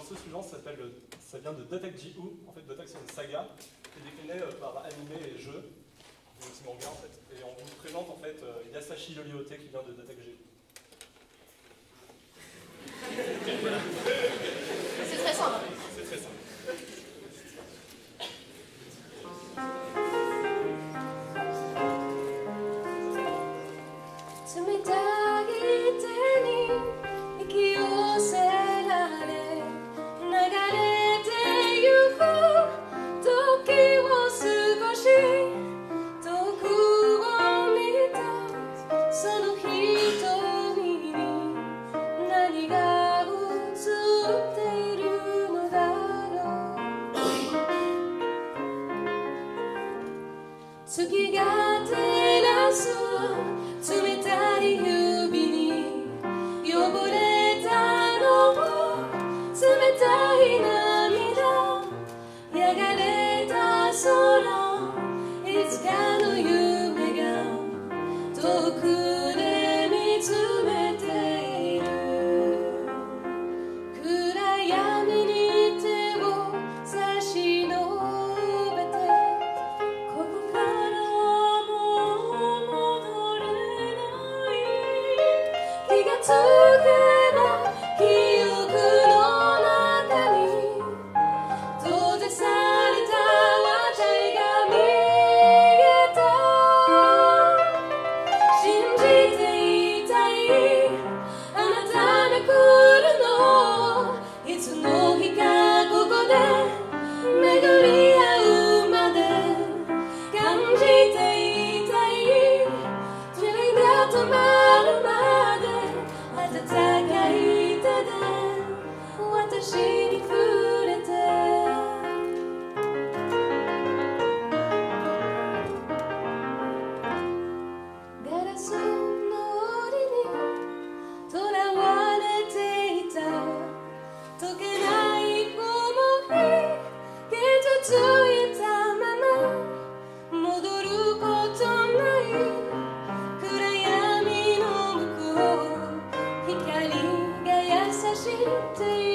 morceau suivant s'appelle, ça vient de Dotakji En fait, Dotak c'est une saga qui est déclinée euh, par animé et jeu, un petit manga en fait. Et on vous présente en fait euh, Yasashi Loliote qui vient de Dotakji C'est très simple. C'est très simple. 月が照らす冷している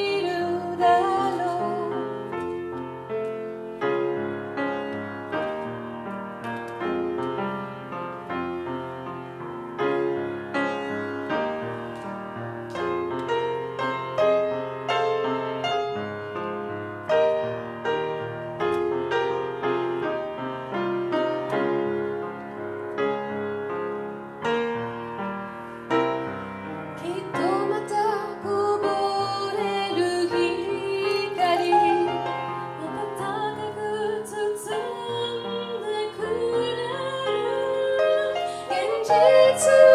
it's a